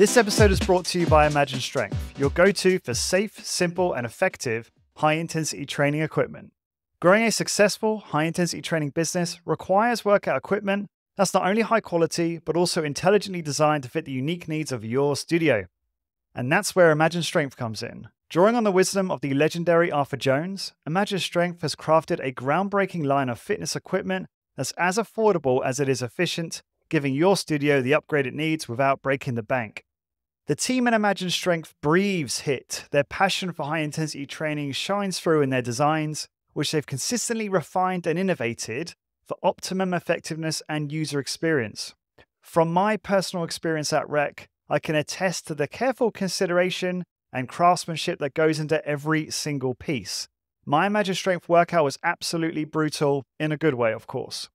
This episode is brought to you by Imagine Strength, your go to for safe, simple, and effective high intensity training equipment. Growing a successful high intensity training business requires workout equipment that's not only high quality, but also intelligently designed to fit the unique needs of your studio. And that's where Imagine Strength comes in. Drawing on the wisdom of the legendary Arthur Jones, Imagine Strength has crafted a groundbreaking line of fitness equipment that's as affordable as it is efficient, giving your studio the upgrade it needs without breaking the bank. The team at Imagine Strength breathes HIT. Their passion for high intensity training shines through in their designs, which they've consistently refined and innovated for optimum effectiveness and user experience. From my personal experience at Rec, I can attest to the careful consideration and craftsmanship that goes into every single piece. My Imagine Strength workout was absolutely brutal, in a good way, of course.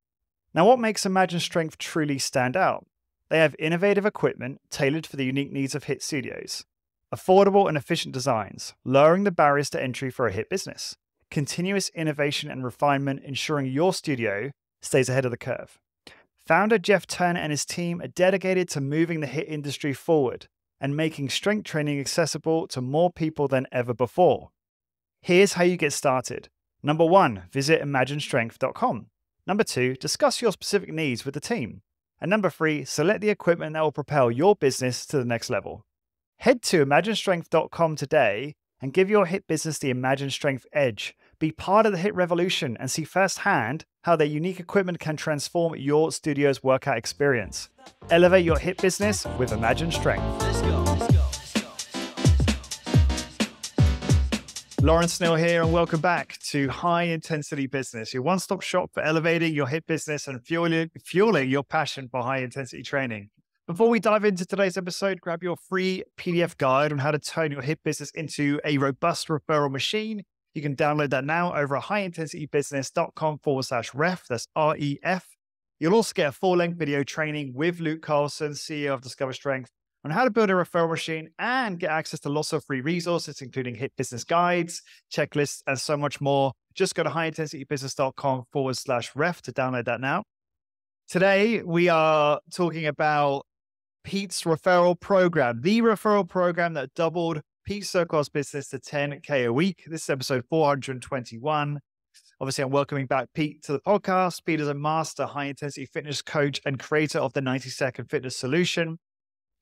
Now, what makes Imagine Strength truly stand out? They have innovative equipment tailored for the unique needs of HIT studios, affordable and efficient designs, lowering the barriers to entry for a HIT business, continuous innovation and refinement ensuring your studio stays ahead of the curve. Founder Jeff Turner and his team are dedicated to moving the HIT industry forward and making strength training accessible to more people than ever before. Here's how you get started. Number one, visit imaginestrength.com. Number two, discuss your specific needs with the team. And number three, select the equipment that will propel your business to the next level. Head to imaginestrength.com today and give your HIT business the Imagine Strength edge. Be part of the HIT revolution and see firsthand how their unique equipment can transform your studio's workout experience. Elevate your HIT business with Imagine Strength. Lawrence Neal here, and welcome back to High Intensity Business, your one stop shop for elevating your HIT business and fueling, fueling your passion for high intensity training. Before we dive into today's episode, grab your free PDF guide on how to turn your HIT business into a robust referral machine. You can download that now over at highintensitybusiness.com forward slash ref. That's R E F. You'll also get a full length video training with Luke Carlson, CEO of Discover Strength, on how to build a referral machine and get access to lots of free resources, including HIT business guides, checklists, and so much more. Just go to highintensitybusiness.com forward slash ref to download that now. Today, we are talking about Pete's referral program, the referral program that doubled Pete Cerqua's business to 10K a week. This is episode 421. Obviously, I'm welcoming back Pete to the podcast. Pete is a master high intensity fitness coach and creator of the 90 Second Fitness Solution.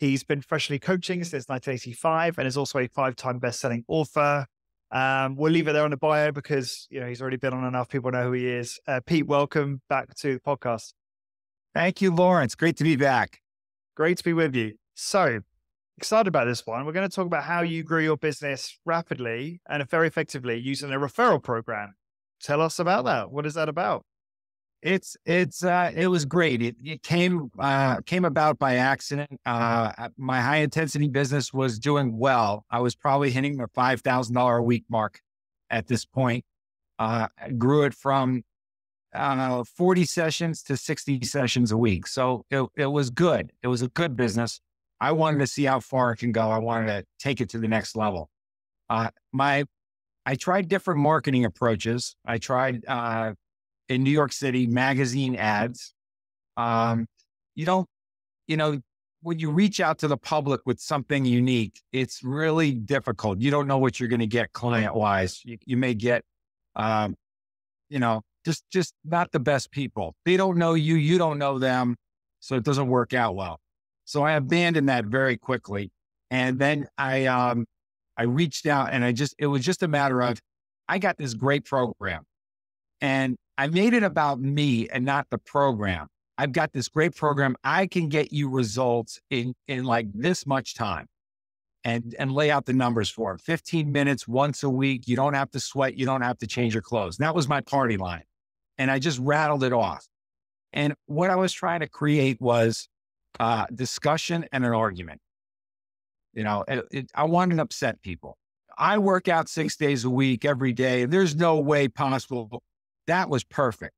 He's been professionally coaching since 1985 and is also a five time best selling author. Um, we'll leave it there on the bio because you know he's already been on enough. People know who he is. Uh, Pete, welcome back to the podcast. Thank you, Lawrence. Great to be back. Great to be with you. So, excited about this one. We're going to talk about how you grew your business rapidly and very effectively using a referral program. Tell us about that. What is that about? It's it's uh, it was great. It, it came uh, came about by accident. Uh, my high intensity business was doing well. I was probably hitting the five thousand dollar a week mark at this point. Uh, I grew it from I don't know, 40 sessions to 60 sessions a week. So it, it was good. It was a good business. I wanted to see how far it can go. I wanted to take it to the next level. Uh, my, I tried different marketing approaches. I tried uh, in New York City magazine ads. Um, you don't, you know, when you reach out to the public with something unique, it's really difficult. You don't know what you're going to get client wise. You, you, may get, um, you know, just just not the best people. They don't know you, you don't know them, so it doesn't work out well. So I abandoned that very quickly, and then I um I reached out and I just it was just a matter of I got this great program, and I made it about me and not the program. I've got this great program. I can get you results in in like this much time and and lay out the numbers for them. 15 minutes once a week. You don't have to sweat. You don't have to change your clothes. that was my party line and I just rattled it off. And what I was trying to create was uh, discussion and an argument. You know, it, it, I wanted to upset people. I work out six days a week every day. There's no way possible. That was perfect.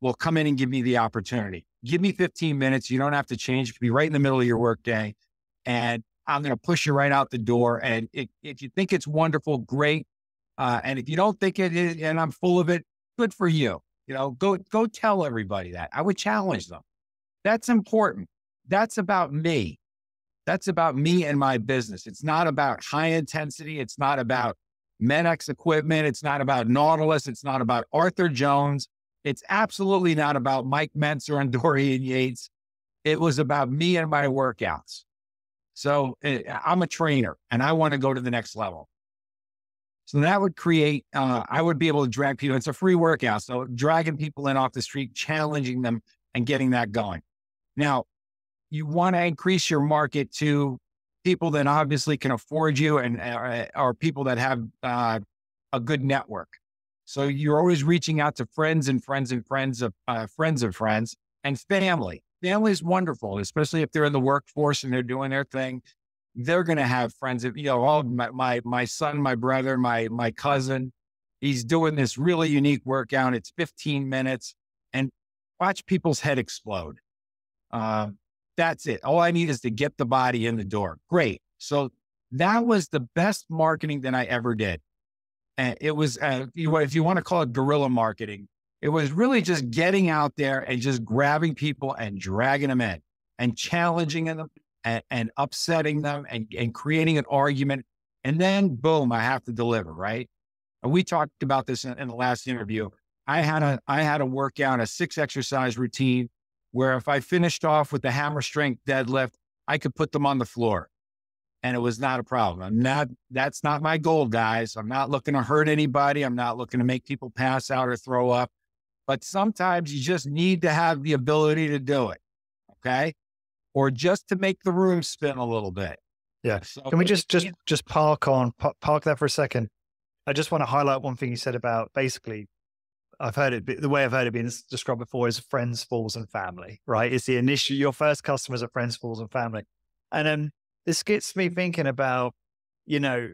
Well, come in and give me the opportunity. Give me 15 minutes. You don't have to change. It could be right in the middle of your workday. And I'm going to push you right out the door. And it, if you think it's wonderful, great. Uh, and if you don't think it is, and I'm full of it, good for you. You know, go go tell everybody that. I would challenge them. That's important. That's about me. That's about me and my business. It's not about high intensity. It's not about Med-X equipment. It's not about Nautilus. It's not about Arthur Jones. It's absolutely not about Mike Mentzer and Dorian Yates. It was about me and my workouts. So eh, I'm a trainer and I want to go to the next level. So that would create, uh, I would be able to drag people. It's a free workout. So dragging people in off the street, challenging them and getting that going. Now, you want to increase your market to people that obviously can afford you and uh, are people that have uh, a good network. So you're always reaching out to friends and friends and friends of uh, friends of friends and family. Family is wonderful, especially if they're in the workforce and they're doing their thing. They're going to have friends. You know, all my, my my son, my brother, my my cousin. He's doing this really unique workout. It's 15 minutes, and watch people's head explode. Um, that's it. All I need is to get the body in the door. Great. So that was the best marketing that I ever did. And it was, uh, if you want to call it guerrilla marketing, it was really just getting out there and just grabbing people and dragging them in and challenging them and, and upsetting them and, and creating an argument. And then boom, I have to deliver, right? And we talked about this in, in the last interview. I had a I had a workout, a six exercise routine where if I finished off with the hammer strength deadlift, I could put them on the floor and it was not a problem. I'm not, that's not my goal, guys. I'm not looking to hurt anybody. I'm not looking to make people pass out or throw up. But sometimes you just need to have the ability to do it. Okay. Or just to make the room spin a little bit. Yeah. So, Can we just, just, just park on, park that for a second? I just want to highlight one thing you said about basically I've heard it, the way I've heard it being described before is friends, fools, and family, right? It's the initial, your first customers are friends, fools, and family. And then this gets me thinking about, you know,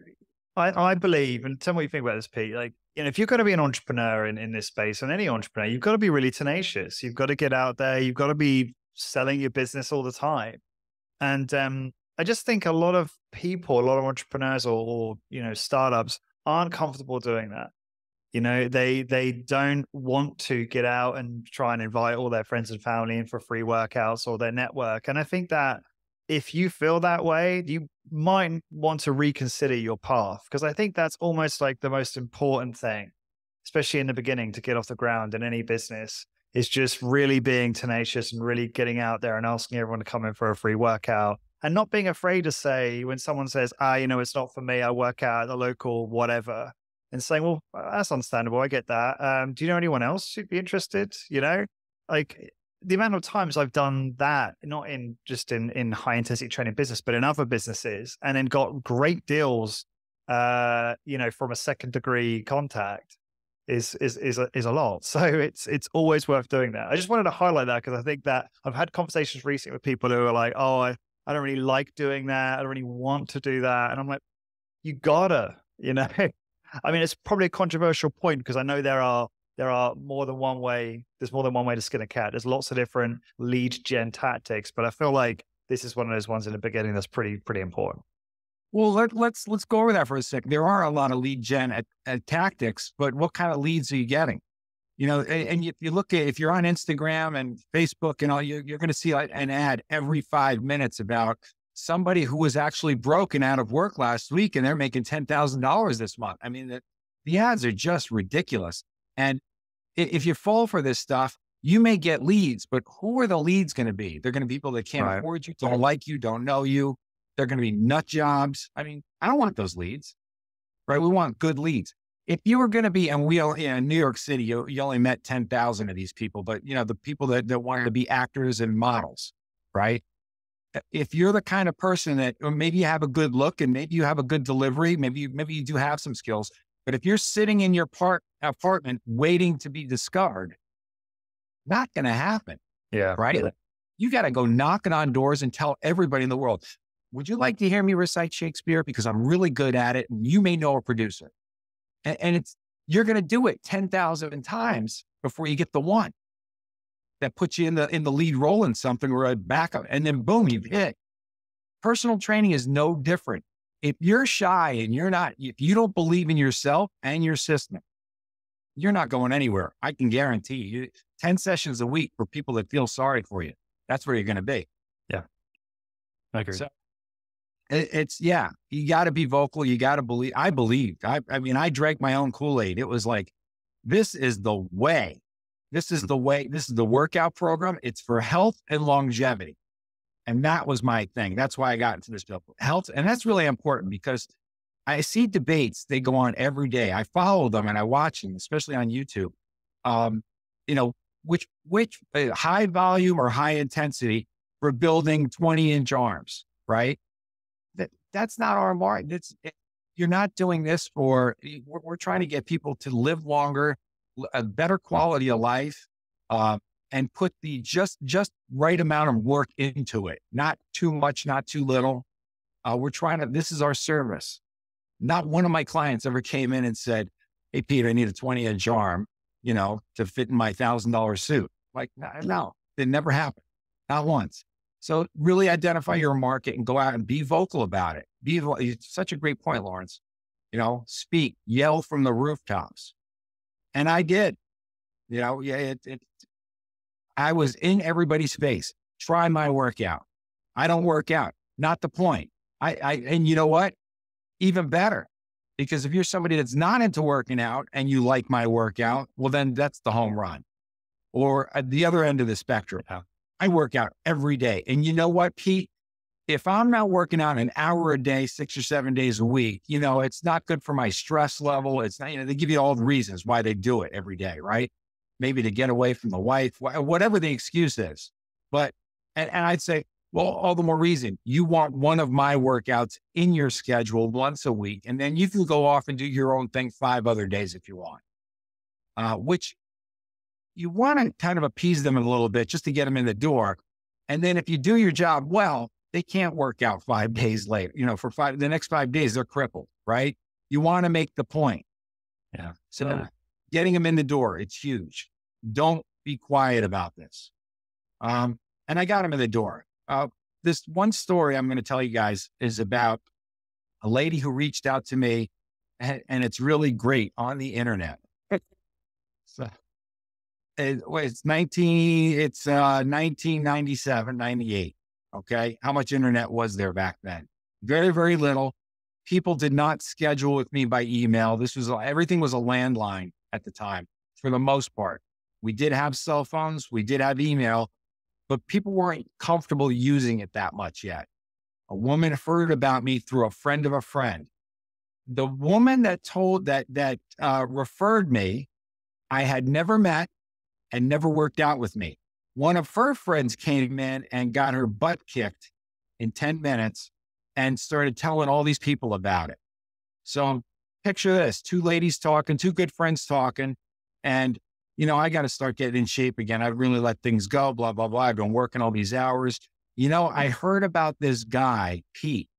I, I believe, and tell me what you think about this, Pete. Like, you know, if you're going to be an entrepreneur in, in this space, and any entrepreneur, you've got to be really tenacious. You've got to get out there. You've got to be selling your business all the time. And um, I just think a lot of people, a lot of entrepreneurs or, or you know, startups aren't comfortable doing that. You know, they they don't want to get out and try and invite all their friends and family in for free workouts or their network. And I think that if you feel that way, you might want to reconsider your path because I think that's almost like the most important thing, especially in the beginning to get off the ground in any business is just really being tenacious and really getting out there and asking everyone to come in for a free workout and not being afraid to say when someone says, ah, you know, it's not for me, I work out at the local whatever and saying, well, that's understandable. I get that. Um, do you know anyone else who'd be interested? You know, like the amount of times I've done that, not in just in, in high intensity training business, but in other businesses and then got great deals, uh, you know, from a second degree contact is, is, is a, is a lot. So it's, it's always worth doing that. I just wanted to highlight that because I think that I've had conversations recently with people who are like, oh, I, I don't really like doing that. I don't really want to do that. And I'm like, you gotta, you know, I mean, it's probably a controversial point because I know there are there are more than one way. There's more than one way to skin a cat. There's lots of different lead gen tactics, but I feel like this is one of those ones in the beginning that's pretty pretty important. Well, let, us let's, let's go over that for a second. There are a lot of lead gen at, at tactics, but what kind of leads are you getting? You know, and, and if you look at if you're on Instagram and Facebook and all, you, you're going to see an ad every five minutes about somebody who was actually broken out of work last week and they're making $10,000 this month. I mean, the, the ads are just ridiculous. And if you fall for this stuff, you may get leads, but who are the leads going to be? They're going to be people that can't right. afford you, don't like you, don't know you. They're going to be nut jobs. I mean, I don't want those leads, right? We want good leads. If you were going to be, and we all, in New York City, you, you only met 10,000 of these people, but you know, the people that, that wanted to be actors and models, right? Uh, if you're the kind of person that or maybe you have a good look and maybe you have a good delivery, maybe you, maybe you do have some skills, but if you're sitting in your part, apartment waiting to be discovered, not going to happen. Yeah. Right. Yeah. You got to go knocking on doors and tell everybody in the world, would you like to hear me recite Shakespeare? Because I'm really good at it. And you may know a producer. And, and it's, you're going to do it 10,000 times before you get the one that puts you in the in the lead role in something or a backup, and then boom, you hit. Personal training is no different. If you're shy and you're not, if you don't believe in yourself and your system, you're not going anywhere. I can guarantee you. Ten sessions a week for people that feel sorry for you. That's where you're going to be. Yeah, I agree. So, It, it's yeah, you got to be vocal. You got to believe. I believed. I, I mean, I drank my own Kool Aid. It was like, this is the way. This is the way. This is the workout program. It's for health and longevity, and that was my thing. That's why I got into this field. Health, and that's really important because I see debates. They go on every day. I follow them and I watch them, especially on YouTube. Um, you know, which which uh, high volume or high intensity for building 20 inch arms, right? That that's not our mark. It's it, you're not doing this for. We're, we're, trying to get people to live longer, a better quality of life, uh, and put the just just right amount of work into it. Not too much, not too little. Uh, we're trying to. This is our service. Not one of my clients ever came in and said, "Hey, Pete, I need a 20 inch arm." you know, to fit in my thousand dollar suit. Like, no, it never happened. Not once. So really identify your market and go out and be vocal about it. Be it's such a great point, Lawrence. You know, speak, yell from the rooftops. And I did. You know, yeah, it, it I was in everybody's face. Try my workout. I don't work out. Not the point. I, I and you know what? Even better. Because if you're somebody that's not into working out and you like my workout, well, then that's the home run. Or at the other end of the spectrum, I work out every day. And you know what, Pete? If I'm not working out an hour a day, six or seven days a week, you know, it's not good for my stress level. It's not, you know, they give you all the reasons why they do it every day, right? Maybe to get away from the wife, whatever the excuse is. But, and, and I'd say, well, all the more reason you want one of my workouts in your schedule once a week, and then you can go off and do your own thing five other days if you want. Uh, which you want to kind of appease them a little bit just to get them in the door. And then if you do your job well, they can't work out five days later. You know, for five the next five days they're crippled, right? You want to make the point. Yeah. So yeah. getting them in the door, it's huge. Don't be quiet about this. Um, and I got them in the door. Uh, this one story I'm going to tell you guys is about a lady who reached out to me, and, and it's really great on the internet. so, it, it's 19, it's uh, 1997, 98. Okay. How much internet was there back then? Very, very little. People did not schedule with me by email. This was everything was a landline at the time for the most part. We did have cell phones, we did have email, but people weren't comfortable using it that much yet. A woman heard about me through a friend of a friend. The woman that told that that uh, referred me, I had never met and never worked out with me. One of her friends came in and got her butt kicked in 10 minutes and started telling all these people about it. So picture this two ladies talking, two good friends talking, and you know, I got to start getting in shape again. I've really let things go, blah, blah, blah. I've been working all these hours. You know, I heard about this guy, Pete,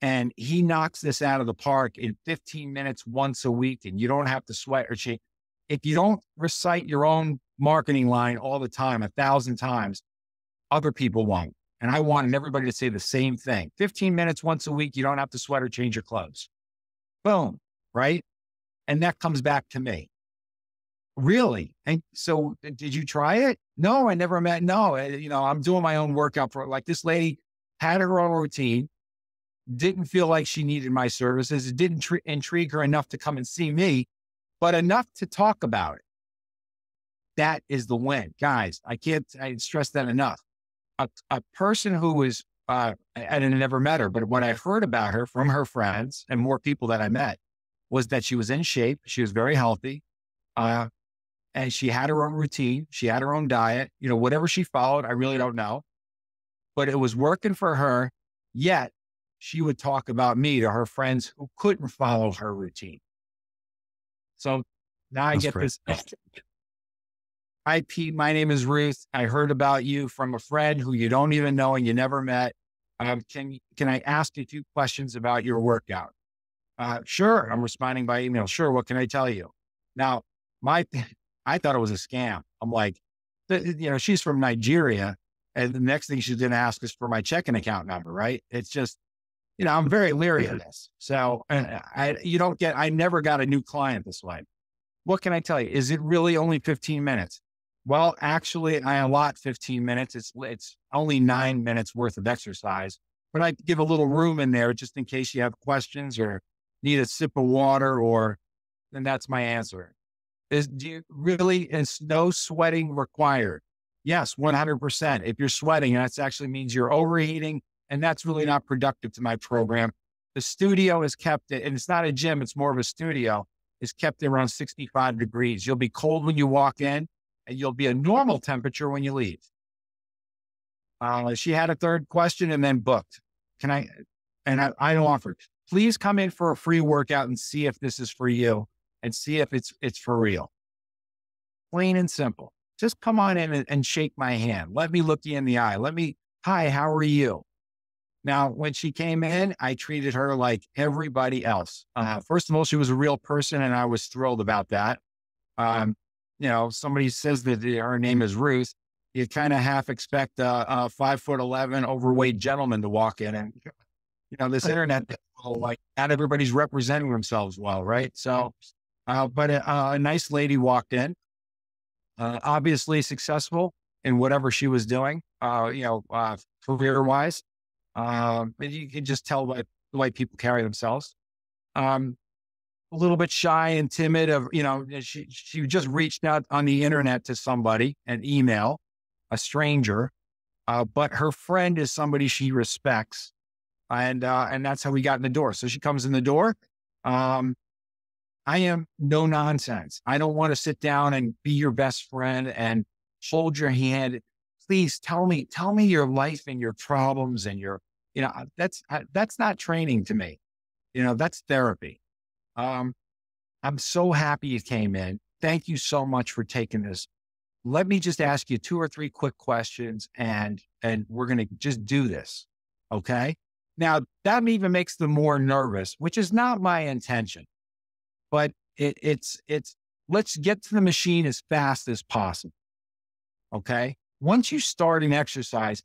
and he knocks this out of the park in 15 minutes once a week, and you don't have to sweat or change. If you don't recite your own marketing line all the time, a thousand times, other people won't. And I wanted everybody to say the same thing 15 minutes once a week, you don't have to sweat or change your clothes. Boom. Right. And that comes back to me. Really? And so did you try it? No, I never met. No, eh, you know, I'm doing my own workout for like this lady had her own routine, didn't feel like she needed my services. It didn't tr- intrigue her enough to come and see me, but enough to talk about it. That is the win. Guys, I can't I stress that enough. A, a person who was, uh, I never met her, but what I heard about her from her friends and more people that I met was that she was in shape. She was very healthy. Uh, and she had her own routine. She had her own diet, you know, whatever she followed, I really don't know, but it was working for her. Yet she would talk about me to her friends who couldn't follow her routine. So now I get great. this. Hi, Pete. My name is Ruth. I heard about you from a friend who you don't even know and you never met. Um, can can I ask you two questions about your workout? Uh, sure. I'm responding by email. Sure. What can I tell you? Now, my I thought it was a scam. I'm like, you know, she's from Nigeria. And the next thing she's going to ask is for my checking account number, right? It's just, you know, I'm very leery of this. So I, you don't get, I never got a new client this way. What can I tell you? Is it really only 15 minutes? Well, actually, I allot 15 minutes. It's, it's only nine minutes worth of exercise. but I give a little room in there just in case you have questions or need a sip of water or, then that's my answer. Is do you really, is no sweating required? Yes, 100%. If you're sweating, that actually means you're overheating and that's really not productive to my program. The studio is kept, and it's not a gym, it's more of a studio, is kept around 65 degrees. You'll be cold when you walk in and you'll be a normal temperature when you leave. Uh, she had a third question and then booked. Can I? And I, I offered, please come in for a free workout and see if this is for you and see if it's it's for real. Plain and simple. Just come on in and, and shake my hand. Let me look you in the eye. Let me, hi, how are you? Now, when she came in, I treated her like everybody else. Uh, first of all, she was a real person, and I was thrilled about that. Um, you know, somebody says that her name is Ruth you kind of half expect a, a, five foot 11 overweight gentleman to walk in and, you know, this internet, like not everybody's representing themselves well. Right. So, uh, but a, a, nice lady walked in, uh, obviously successful in whatever she was doing, uh, you know, uh, career wise. Um, you can just tell by the way people carry themselves. Um, a little bit shy and timid of, you know, she, she just reached out on the internet to somebody, an email, a stranger, uh, but her friend is somebody she respects, and uh, and that's how we got in the door. So she comes in the door. Um, I am no nonsense. I don't want to sit down and be your best friend and hold your hand. Please tell me, tell me your life and your problems and your, you know, that's that's not training to me. You know, that's therapy. Um, I'm so happy you came in. Thank you so much for taking this let me just ask you two or three quick questions and and we're going to just do this okay now that even makes them more nervous which is not my intention but it, it's it's let's get to the machine as fast as possible okay once you start an exercise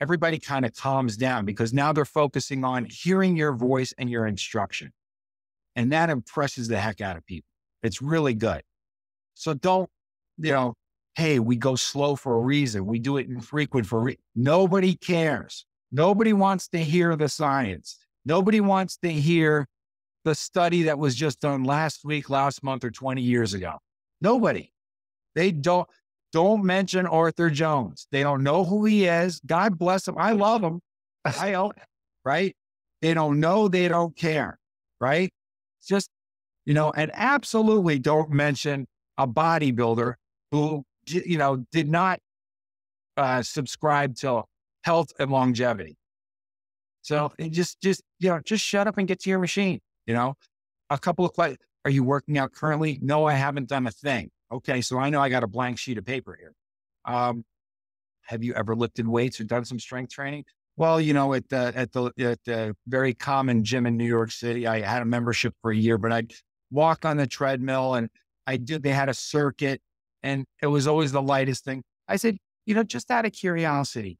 everybody kind of calms down because now they're focusing on hearing your voice and your instruction and that impresses the heck out of people it's really good so don't you know hey, we go slow for a reason. We do it infrequent for re-. nobody cares. Nobody wants to hear the science. Nobody wants to hear the study that was just done last week, last month, or 20 years ago. Nobody. They don't don't mention Arthur Jones. They don't know who he is. God bless him. I love him. I own right? They don't know, they don't care. Right? just, you know, and absolutely don't mention a bodybuilder who you know, did not uh, subscribe to health and longevity. So just, just, you know, just shut up and get to your machine. You know, a couple of questions. Are you working out currently? No, I haven't done a thing. Okay. So I know I got a blank sheet of paper here. Um, have you ever lifted weights or done some strength training? Well, you know, at the, at the, at the very common gym in New York City, I had a membership for a year, but I'd walk on the treadmill and I did, they had a circuit and it was always the lightest thing. I said, you know, just out of curiosity,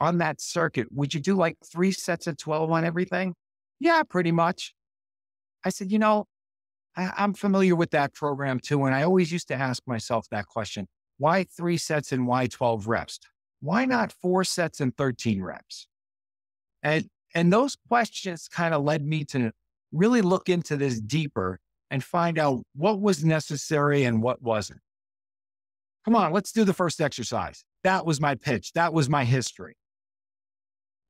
on that circuit, would you do like three sets of 12 on everything? Yeah, pretty much. I said, you know, I, I'm familiar with that program too. And I always used to ask myself that question why three sets and why 12 reps? Why not four sets and 13 reps? And, and those questions kind of led me to really look into this deeper and find out what was necessary and what wasn't. Come on, let's do the first exercise. That was my pitch. That was my history.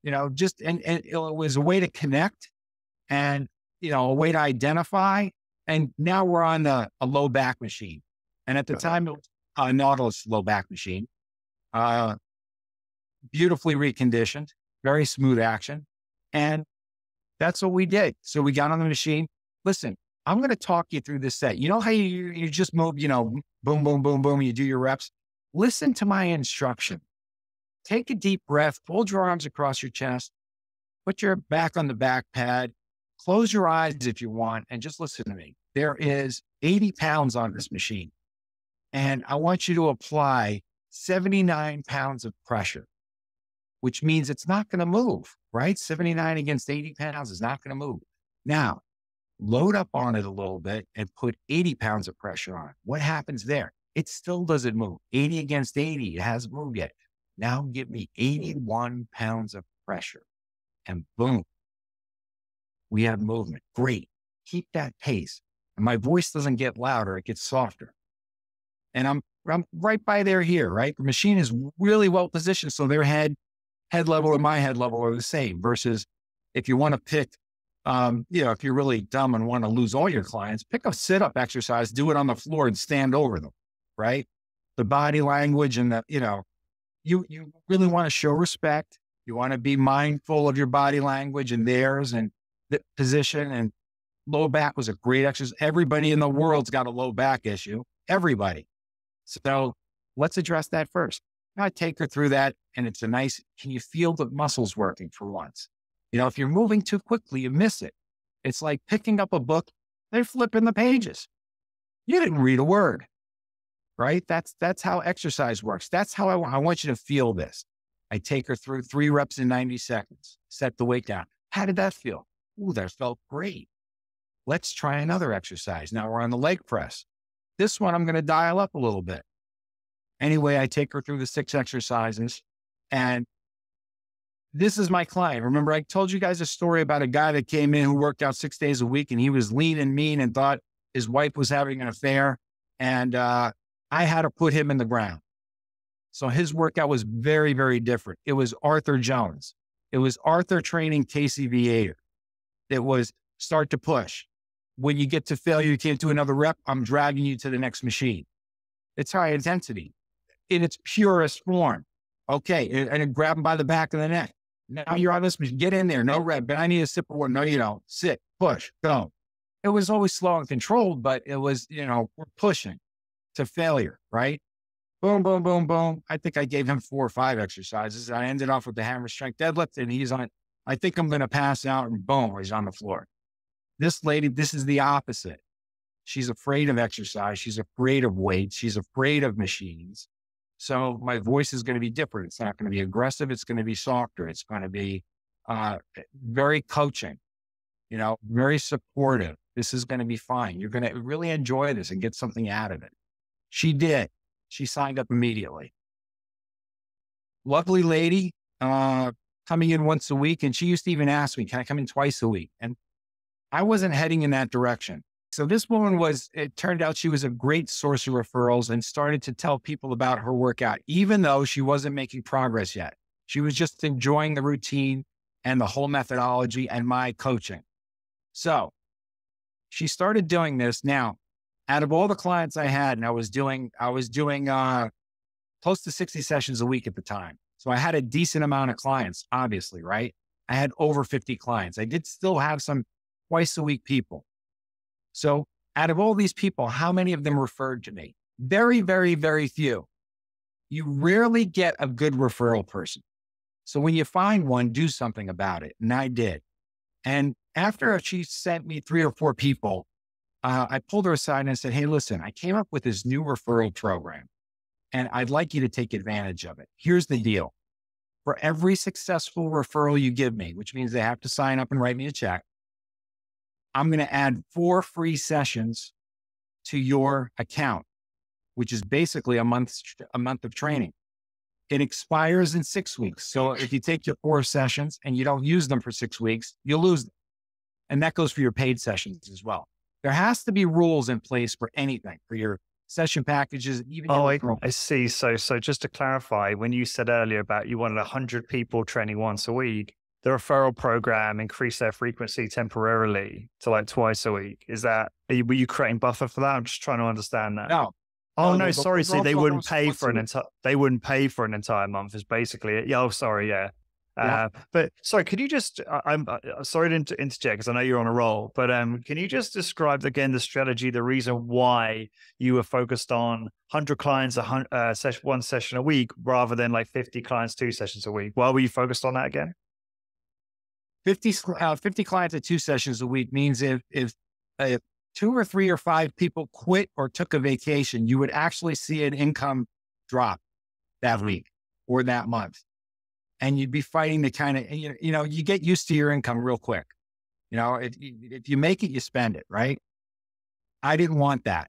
You know, just, and, and it was a way to connect and, you know, a way to identify. And now we're on the, a low back machine. And at the time, it was a Nautilus low back machine, uh, beautifully reconditioned, very smooth action. And that's what we did. So we got on the machine. Listen, I'm going to talk you through this set. You know how you, you just move, you know, boom, boom, boom, boom, you do your reps. Listen to my instruction. Take a deep breath, fold your arms across your chest, put your back on the back pad, close your eyes if you want, and just listen to me. There is 80 pounds on this machine. And I want you to apply 79 pounds of pressure, which means it's not going to move, right? 79 against 80 pounds is not going to move. Now, load up on it a little bit and put 80 pounds of pressure on it. What happens there? It still doesn't move. 80 against 80, it hasn't moved yet. Now give me 81 pounds of pressure. and boom, we have movement. Great. Keep that pace. And my voice doesn't get louder, it gets softer. And I'm I'm right by there here, right? The machine is really well positioned. So their head, head level and my head level are the same versus if you want to pick, um, you know, if you're really dumb and want to lose all your clients, pick a sit up exercise, do it on the floor and stand over them, right? The body language and the, you know, you, you really want to show respect. You want to be mindful of your body language and theirs and position and low back was a great exercise. Everybody in the world's got a low back issue. Everybody. So let's address that first. I take her through that and it's a nice, can you feel the muscles working for once? You know, if you're moving too quickly, you miss it. It's like picking up a book, they're flipping the pages. You didn't read a word, right? That's, that's how exercise works. That's how I, I want you to feel this. I take her through three reps in 90 seconds, set the weight down. How did that feel? Ooh, that felt great. Let's try another exercise. Now we're on the leg press. This one, I'm going to dial up a little bit. Anyway, I take her through the six exercises and this is my client. Remember, I told you guys a story about a guy that came in who worked out six days a week and he was lean and mean and thought his wife was having an affair. And uh, I had to put him in the ground. So his workout was very, very different. It was Arthur Jones. It was Arthur training Casey Viator. It was start to push. When you get to failure, you can't do another rep. I'm dragging you to the next machine. It's high intensity in its purest form. Okay. And, and grab them by the back of the neck. Now you're on this machine. Get in there. No rep. But I need a sip of water. No, you don't. Sit, push, go. It was always slow and controlled, but it was, you know, we're pushing to failure, right? Boom, boom, boom, boom. I think I gave him four or five exercises. I ended off with the hammer strength deadlift, and he's on. I think I'm going to pass out, and boom, he's on the floor. This lady, this is the opposite. She's afraid of exercise. She's afraid of weights. She's afraid of machines. So my voice is going to be different. It's not going to be aggressive. It's going to be softer. It's going to be uh, very coaching, you know, very supportive. This is going to be fine. You're going to really enjoy this and get something out of it. She did. She signed up immediately. Lovely lady, uh, coming in once a week. And she used to even ask me, can I come in twice a week? And I wasn't heading in that direction. So this woman was, it turned out she was a great source of referrals and started to tell people about her workout, even though she wasn't making progress yet. She was just enjoying the routine and the whole methodology and my coaching. So she started doing this. Now, out of all the clients I had, and I was doing, I was doing uh, close to 60 sessions a week at the time. So I had a decent amount of clients, obviously, right? I had over 50 clients. I did still have some twice a week people. So out of all these people, how many of them referred to me? Very, very, very few. You rarely get a good referral person. So when you find one, do something about it. And I did. And after she sent me three or four people, uh, I pulled her aside and I said, Hey, listen, I came up with this new referral program and I'd like you to take advantage of it. Here's the deal. For every successful referral you give me, which means they have to sign up and write me a check, I'm going to add four free sessions to your account, which is basically a month, a month of training. It expires in six weeks. So if you take your four sessions and you don't use them for six weeks, you'll lose them. And that goes for your paid sessions as well. There has to be rules in place for anything, for your session packages. Even oh, I, I, see. So, so just to clarify, when you said earlier about you wanted hundred people training once a week, the referral program increased their frequency temporarily to like twice a week. Is that you, were you creating buffer for that? I'm just trying to understand that. No. Oh no, no sorry. See, they wouldn't pay for an entire. They wouldn't pay for an entire month. Is basically it. Yeah. Oh, sorry. Yeah. Yeah. Uh, but sorry, could you just? I'm uh, sorry to inter- interject because I know you're on a roll. But um, can you just describe again the strategy, the reason why you were focused on 100 clients a uh, session, one session a week rather than like 50 clients two sessions a week? Why were you focused on that again? 50, uh, 50 clients at two sessions a week means if, if, if two or three or five people quit or took a vacation, you would actually see an income drop that mm-hmm. week or that month. And you'd be fighting to kind of, you know, you know, you get used to your income real quick. You know, if, if you make it, you spend it, right? I didn't want that.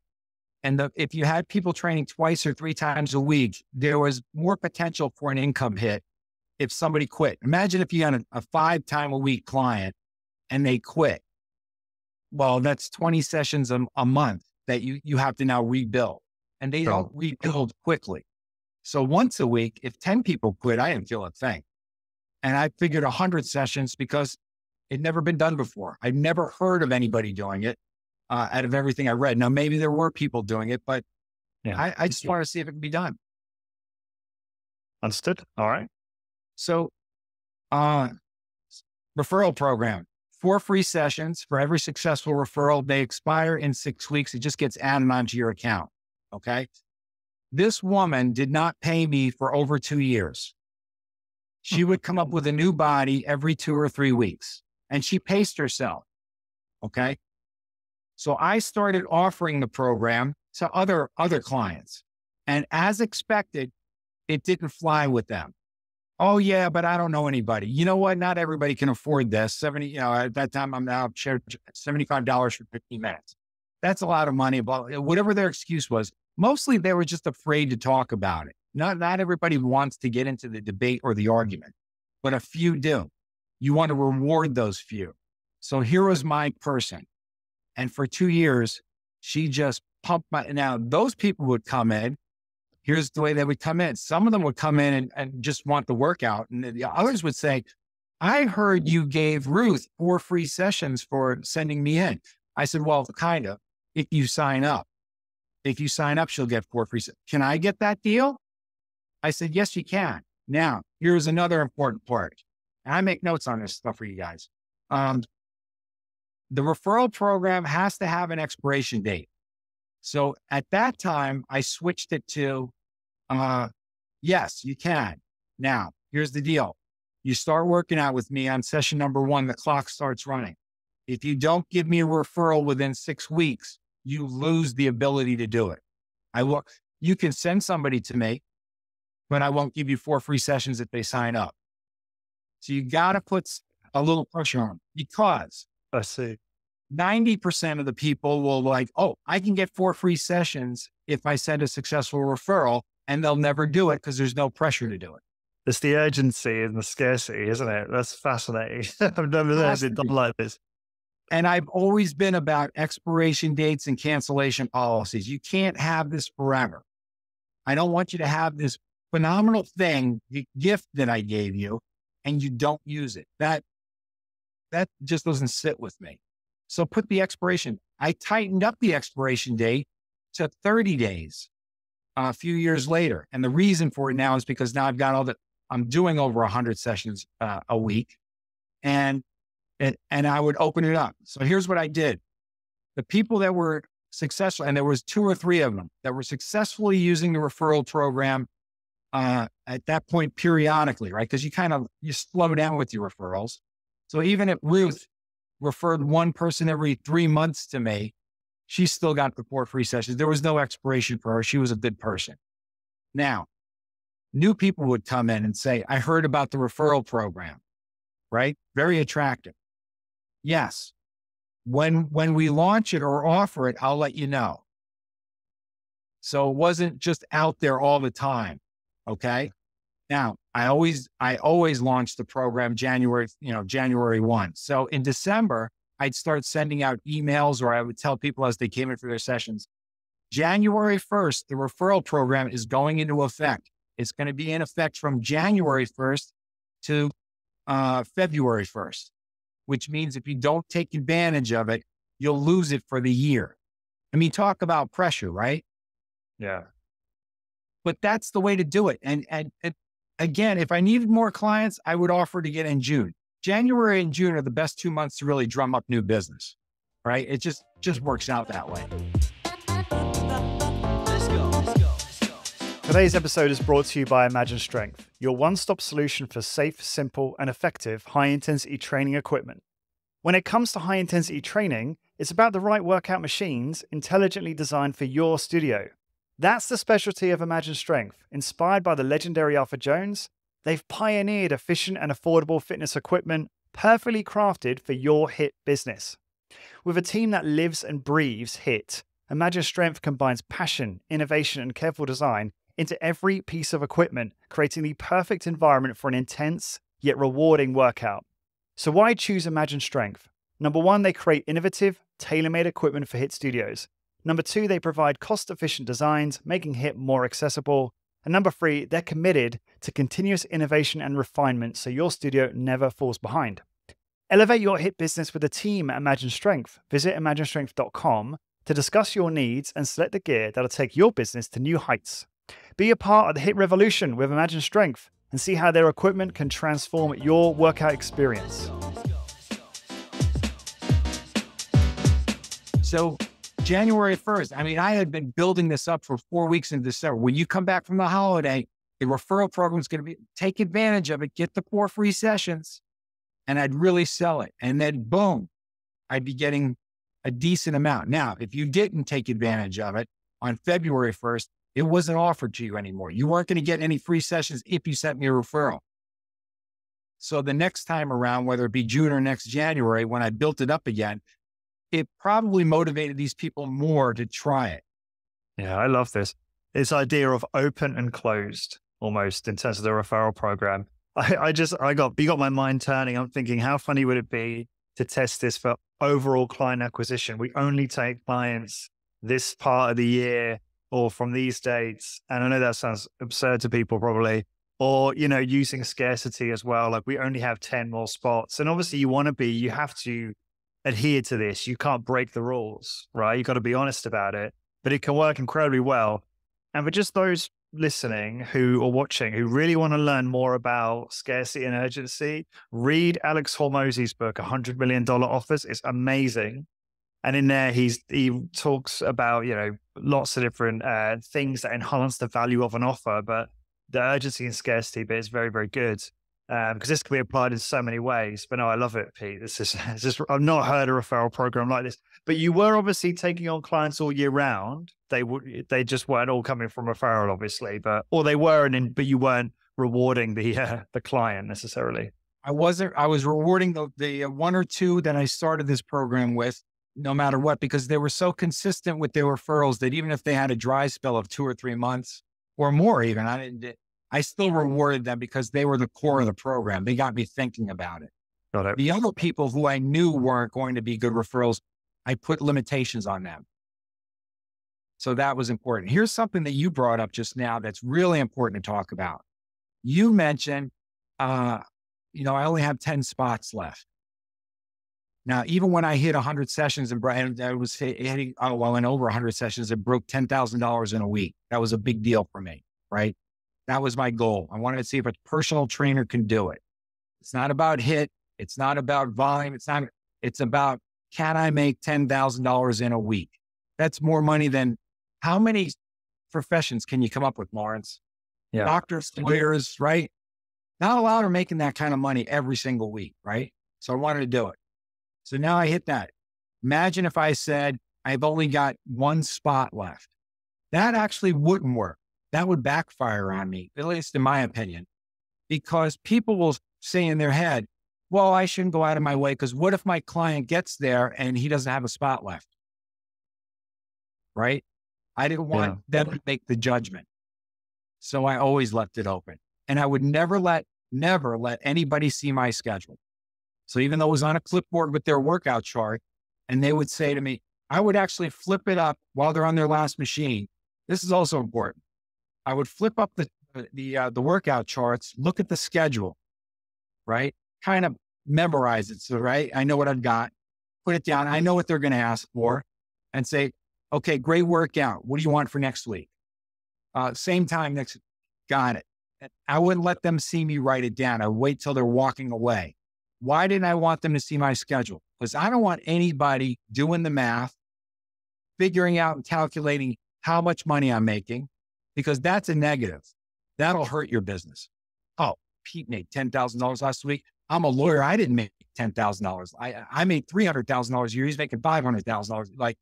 And the, if you had people training twice or three times a week, there was more potential for an income hit if somebody quit. Imagine if you had a, a five time a week client and they quit. Well, that's 20 sessions a, a month that you, you have to now rebuild and they don't rebuild quickly. So once a week, if 10 people quit, I didn't feel a thing. And I figured 100 sessions because it never been done before. I've never heard of anybody doing it uh, out of everything I read. Now, maybe there were people doing it, but yeah. I, I just want to see if it can be done. Understood. All right. So, uh, referral program, four free sessions for every successful referral. They expire in six weeks. It just gets added onto your account. Okay. This woman did not pay me for over two years. She would come up with a new body every two or three weeks and she paced herself. Okay. So I started offering the program to other, other clients. And as expected, it didn't fly with them. Oh yeah, but I don't know anybody. You know what? Not everybody can afford this. 70, you know, at that time I'm now charged $75 for 15 minutes. That's a lot of money. But whatever their excuse was, mostly they were just afraid to talk about it. Not, not everybody wants to get into the debate or the argument, but a few do. You want to reward those few. So here was my person. And for two years, she just pumped my. Now, those people would come in. Here's the way they would come in. Some of them would come in and, and just want the workout. And the others would say, I heard you gave Ruth four free sessions for sending me in. I said, Well, kind of, if you sign up. If you sign up, she'll get four free. Can I get that deal? I said, Yes, you can. Now, here's another important part. I make notes on this stuff for you guys. Um, the referral program has to have an expiration date. So at that time, I switched it to, uh, yes, you can. Now, here's the deal. You start working out with me on session number one, the clock starts running. If you don't give me a referral within six weeks, you lose the ability to do it. I will, you can send somebody to me, but I won't give you four free sessions if they sign up. So you got to put a little pressure on because I see. 90% of the people will like, oh, I can get four free sessions if I send a successful referral, and they'll never do it because there's no pressure to do it. It's the urgency and the scarcity, isn't it? That's fascinating. I've never heard it done like this. And I've always been about expiration dates and cancellation policies. You can't have this forever. I don't want you to have this phenomenal thing, the gift that I gave you, and you don't use it. That that just doesn't sit with me. So put the expiration. I tightened up the expiration date to 30 days uh, a few years later. And the reason for it now is because now I've got all the, I'm doing over 100 sessions uh, a week. And, and, and I would open it up. So here's what I did. The people that were successful, and there was two or three of them that were successfully using the referral program uh, at that point periodically, right? Because you kind of you slow down with your referrals. So even if Ruth referred one person every three months to me, she still got the four free sessions. There was no expiration for her. She was a good person. Now, new people would come in and say, I heard about the referral program, right? Very attractive. Yes. When, when we launch it or offer it, I'll let you know. So it wasn't just out there all the time. Okay. Now, I always I always launch the program January, you know, January 1. So in December, I'd start sending out emails or I would tell people as they came in for their sessions, January 1st, the referral program is going into effect. It's going to be in effect from January 1st to uh, February 1st, which means if you don't take advantage of it, you'll lose it for the year. I mean, talk about pressure, right? Yeah. But that's the way to do it. And, and, and again, if I needed more clients, I would offer to get in June. January and June are the best two months to really drum up new business, right? It just just works out that way. Today's episode is brought to you by Imagine Strength, your one stop solution for safe, simple, and effective high intensity training equipment. When it comes to high intensity training, it's about the right workout machines intelligently designed for your studio. That's the specialty of Imagine Strength. Inspired by the legendary Arthur Jones, they've pioneered efficient and affordable fitness equipment perfectly crafted for your HIT business. With a team that lives and breathes HIT, Imagine Strength combines passion, innovation, and careful design into every piece of equipment, creating the perfect environment for an intense yet rewarding workout. So, why choose Imagine Strength? Number one, they create innovative, tailor made equipment for HIT studios. Number two, they provide cost efficient designs, making HIT more accessible. And number three, they're committed to continuous innovation and refinement so your studio never falls behind. Elevate your HIT business with a team at Imagine Strength. Visit imaginestrength.com to discuss your needs and select the gear that'll take your business to new heights. Be a part of the HIT revolution with Imagine Strength and see how their equipment can transform your workout experience. So, January 1st, I mean, I had been building this up for four weeks in December. When you come back from the holiday, the referral program is going to be take advantage of it, get the four free sessions, and I'd really sell it. And then, boom, I'd be getting a decent amount. Now, if you didn't take advantage of it on February 1st, it wasn't offered to you anymore. You weren't going to get any free sessions if you sent me a referral. So the next time around, whether it be June or next January, when I built it up again, it probably motivated these people more to try it. Yeah, I love this. This idea of open and closed almost in terms of the referral program. I, I just, I got, you got my mind turning. I'm thinking, how funny would it be to test this for overall client acquisition? We only take clients this part of the year or from these dates. And I know that sounds absurd to people probably, or, you know, using scarcity as well. Like we only have 10 more spots. And obviously you want to be, you have to adhere to this. You can't break the rules, right? You've got to be honest about it, but it can work incredibly well. And for just those listening who are watching who really want to learn more about scarcity and urgency, read Alex Hormozi's book, $100 million offers. It's amazing. And in there, he's he talks about you know lots of different uh, things that enhance the value of an offer, but the urgency and scarcity bit is very very good because um, this can be applied in so many ways. But no, I love it, Pete. This is, this is I've not heard a referral program like this. But you were obviously taking on clients all year round. They would they just weren't all coming from referral, obviously, but or they were, and but you weren't rewarding the uh, the client necessarily. I wasn't. I was rewarding the the one or two that I started this program with, no matter what, because they were so consistent with their referrals that even if they had a dry spell of two or three months or more, even I didn't, I still rewarded them because they were the core of the program. They got me thinking about it. Got it. The other people who I knew weren't going to be good referrals, I put limitations on them. So that was important. Here's something that you brought up just now that's really important to talk about. You mentioned, uh, you know, I only have 10 spots left. Now, even when I hit 100 sessions and I was hitting, oh, well, in over 100 sessions, it broke $10,000 in a week. That was a big deal for me, right? That was my goal. I wanted to see if a personal trainer can do it. It's not about hit. It's not about volume. It's not, it's about can I make $10,000 in a week? That's more money than how many professions can you come up with, Lawrence? Yeah. Doctors, lawyers, right? Not a lot are making that kind of money every single week, right? So I wanted to do it. So now I hit that. Imagine if I said, I've only got one spot left. That actually wouldn't work. That would backfire on me, at least in my opinion, because people will say in their head, well, I shouldn't go out of my way because what if my client gets there and he doesn't have a spot left? Right? I didn't want yeah. them to make the judgment. So I always left it open. And I would never let, never let anybody see my schedule. So even though it was on a clipboard with their workout chart, and they would say to me, I would actually flip it up while they're on their last machine. This is also important. I would flip up the the uh, the workout charts, look at the schedule, right? Kind of memorize it. So right, I know what I've got. Put it down. I know what they're going to ask for, and say, okay, great workout. What do you want for next week? Uh, same time next. Got it. I wouldn't let them see me write it down. I wait till they're walking away. Why didn't I want them to see my schedule? Because I don't want anybody doing the math, figuring out and calculating how much money I'm making, because that's a negative. That'll hurt your business. Oh, Pete made $10,000 last week. I'm a lawyer. I didn't make $10,000. I, I made $300,000 a year. He's making $500,000. Like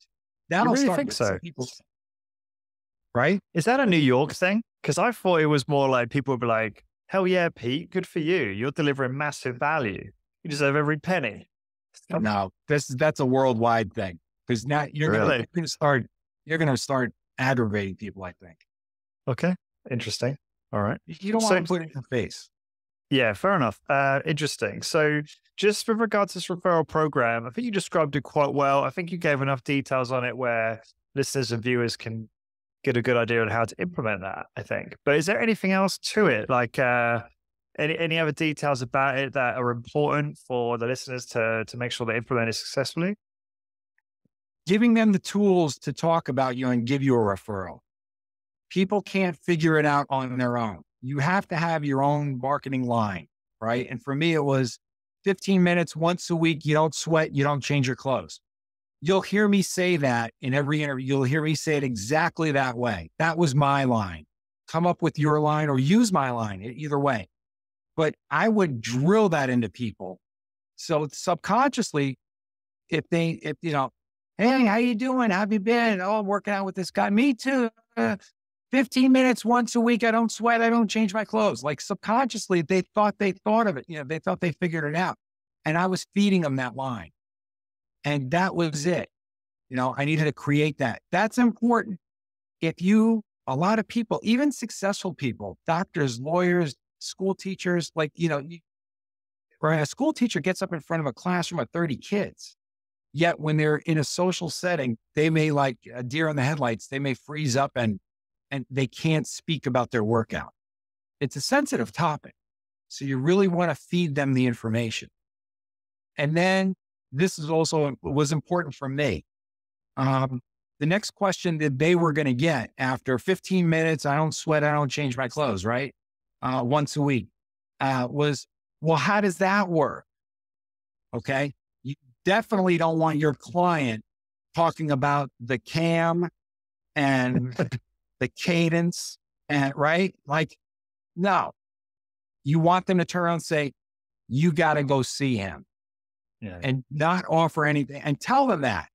that'll you really start think so? people. Right? Is that a New York thing? Because I thought it was more like people would be like, hell yeah, Pete, good for you. You're delivering massive value. You deserve every penny. No, this that's a worldwide thing because now you're really? gonna start you're gonna start aggravating people. I think. Okay. Interesting. All right. You don't So- want to put it in your face. Yeah, fair enough. Uh, interesting. So, just with regards to this referral program, I think you described it quite well. I think you gave enough details on it where listeners and viewers can get a good idea on how to implement that. I think. But is there anything else to it? Like uh, any any other details about it that are important for the listeners to to make sure they implement it successfully? Giving them the tools to talk about you and give you a referral. People can't figure it out on their own. You have to have your own marketing line, right? And for me, it was 15 minutes once a week. You don't sweat, you don't change your clothes. You'll hear me say that in every interview. You'll hear me say it exactly that way. That was my line. Come up with your line or use my line, either way. But I would drill that into people. So subconsciously, if they, if you know, hey, how you doing? How have you been? Oh, I'm working out with this guy. Me too. Uh, 15 minutes once a week. I don't sweat. I don't change my clothes. Like subconsciously, they thought they thought of it. You know, they thought they figured it out. And I was feeding them that line. And that was it. You know, I needed to create that. That's important. If you, a lot of people, even successful people, doctors, lawyers, school teachers, like, you know, right? A school teacher gets up in front of a classroom of 30 kids. Yet when they're in a social setting, they may like a deer in the headlights, they may freeze up and and they can't speak about their workout. It's a sensitive topic. So you really want to feed them the information. And then this is also was important for me. Um, the next question that they were going to get after 15 minutes, I don't sweat, I don't change my clothes, right? Uh, once a week, uh, was, well, how does that work? Okay. You definitely don't want your client talking about the cam and the cadence and right. Like, no, you want them to turn around and say, you got to go see him Yeah. and not offer anything and tell them that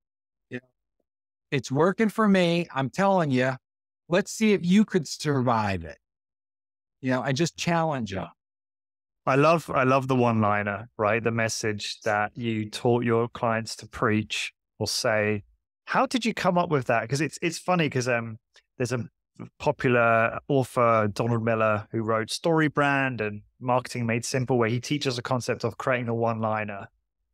it's working for me. I'm telling you, let's see if you could survive it. You know, I just challenge you. I love I love the one liner, right? The message that you taught your clients to preach or say. How did you come up with that? Because it's it's funny because um there's a popular author Donald Miller who wrote Story Brand and Marketing Made Simple, where he teaches the concept of creating a one liner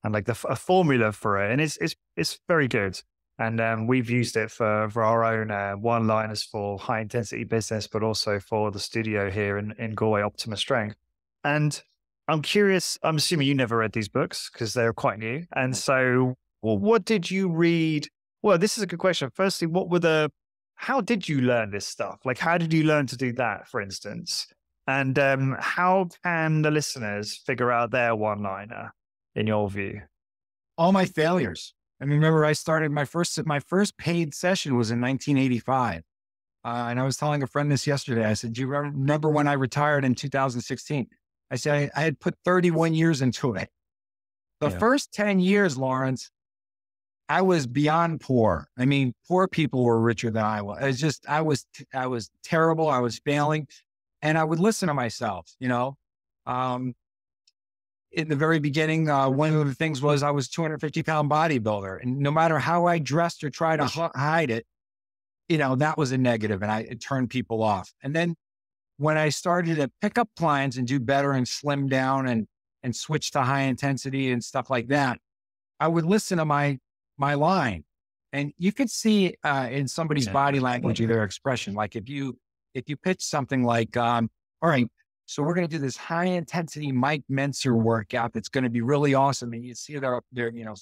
and like the a formula for it, and it's it's it's very good. And um, we've used it for for our own uh, one liners for high intensity business, but also for the studio here in in Galway Optima Strength. And I'm curious, I'm assuming you never read these books because they're quite new. And so, well, what did you read? Well, this is a good question. Firstly, what were the, how did you learn this stuff? Like, how did you learn to do that, for instance? And um, how can the listeners figure out their one liner in your view? All my failures. I mean, remember I started my first my first paid session was in 1985. Uh, and I was telling a friend this yesterday. I said, "Do you remember- remember when I retired in 2016?" I said I, I had put 31 years into it. The Yeah. first 10 years, Lawrence, I was beyond poor. I mean, poor people were richer than I was. It's just I was t- I was terrible. I was failing, and I would listen to myself. You know, um, in the very beginning, uh, one of the things was I was 250 pound bodybuilder, and no matter how I dressed or tried to hi- hide it, you know, that was a negative, and I it turned people off. And then when I started to pick up clients and do better and slim down and and switch to high intensity and stuff like that, I would listen to my my line, and you could see uh, in somebody's body language or their expression. Like if you if you pitch something like, um, "All right, so we're going to do this high intensity Mike Mentzer workout that's going to be really awesome," and you see they're they're you know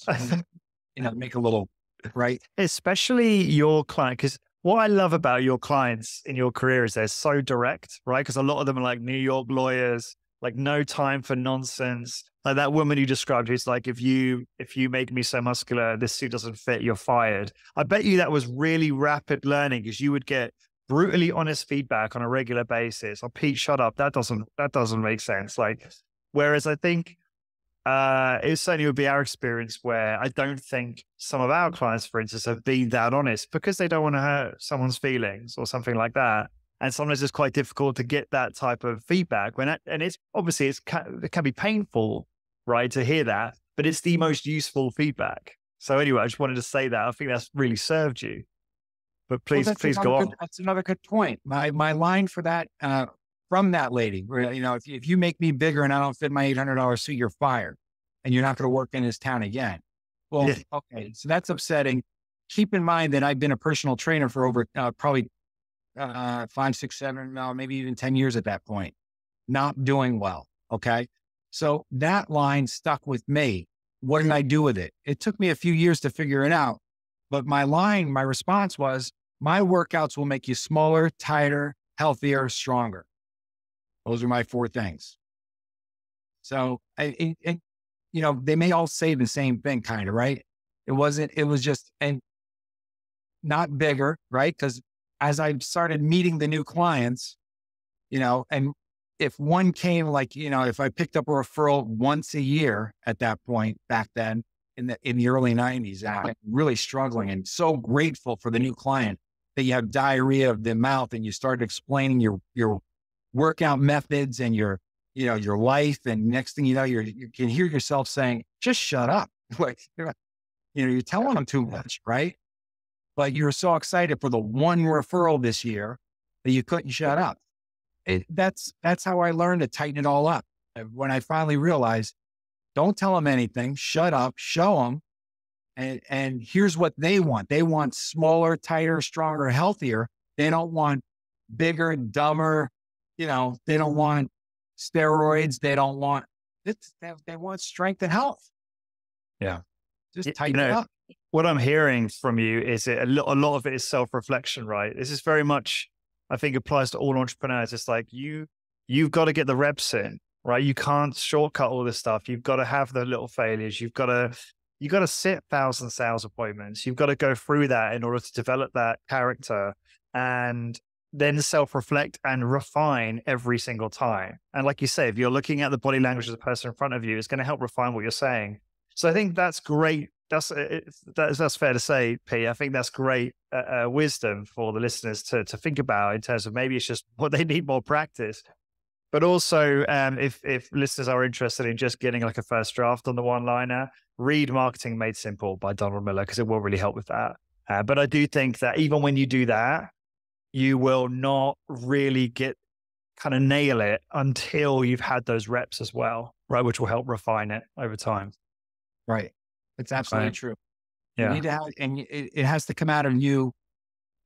you know make a little right. especially your client because what i love about your clients in your career is they're so direct right? Because a lot of them are like new york lawyers like no time for nonsense. Like that woman you described who's like if you if you make me so muscular this suit doesn't fit you're fired. I bet you that was really rapid learning because you would get brutally honest feedback on a regular basis oh pete shut up that doesn't that doesn't make sense like whereas i think uh, it certainly would be our experience where I don't think some of our clients, for instance, have been that honest because they don't want to hurt someone's feelings or something like that. And sometimes it's quite difficult to get that type of feedback when, it, and it's obviously it's it can be painful, right, to hear that, but it's the most useful feedback. So anyway, I just wanted to say that I think that's really served you. But please, Well, please go another on. that's another good point. My my line for that uh, from that lady, where, you know, if you, if you make me bigger and I don't fit my eight hundred dollars suit, you're fired, and you're not going to work in this town again. Well, Yeah. okay, so that's upsetting. Keep in mind that I've been a personal trainer for over uh, probably uh, five, six, seven, uh, maybe even ten years at that point, not doing well. Okay, so that line stuck with me. What did I do with it? It took me a few years to figure it out. But my line, my response was, my workouts will make you smaller, tighter, healthier, stronger. Those are my four things. So, I, you know, they may all say the same thing, kind of, right? It wasn't, it was just, and not bigger, right? Because as I started meeting the new clients, you know, and if one came like, you know, if I picked up a referral once a year at that point back then in the, in the early 90s, I'm really struggling and so grateful for the new client that you have diarrhea of the mouth and you start explaining your, your workout methods and your, you know, your life. And next thing you know, you're, you can hear yourself saying, just shut up. Like, you know, you're telling them too much, right? But you're so excited for the one referral this year that you couldn't shut up. It, that's, that's how I learned to tighten it all up. Uh, when I finally realized, don't tell them anything, shut up, show them. And, and here's what they want. They want smaller, tighter, stronger, healthier. They don't want bigger, dumber, you know, they don't want steroids. They don't want, it's, they, want strength and health. Yeah. Just you tighten it know, up. what I'm hearing from you is it, a, lo- a lot of it is self reflection, right? This is very much, I think, applies to all entrepreneurs. It's like you, you've got to get the reps in, right? You can't shortcut all this stuff. You've got to have the little failures. You've got to, you've got to sit thousand sales appointments. You've got to go through that in order to develop that character and then self reflect and refine every single time. And like you say, if you're looking at the body language of the person in front of you, it's going to help refine what you're saying. So I think that's great. That's that's, that's fair to say, P. I think that's great uh, uh, wisdom for the listeners to to think about in terms of maybe it's just what they need more practice, but also um, if if listeners are interested in just getting like a first draft on the one liner, read "Marketing Made Simple" by Donald Miller because it will really help with that. Uh, but I do think that even when you do that, you will not really get kind of nail it until you've had those reps as well, right? Which will help refine it over time. Right. It's absolutely Right. true. Yeah. You need to have, and it, it has to come out of you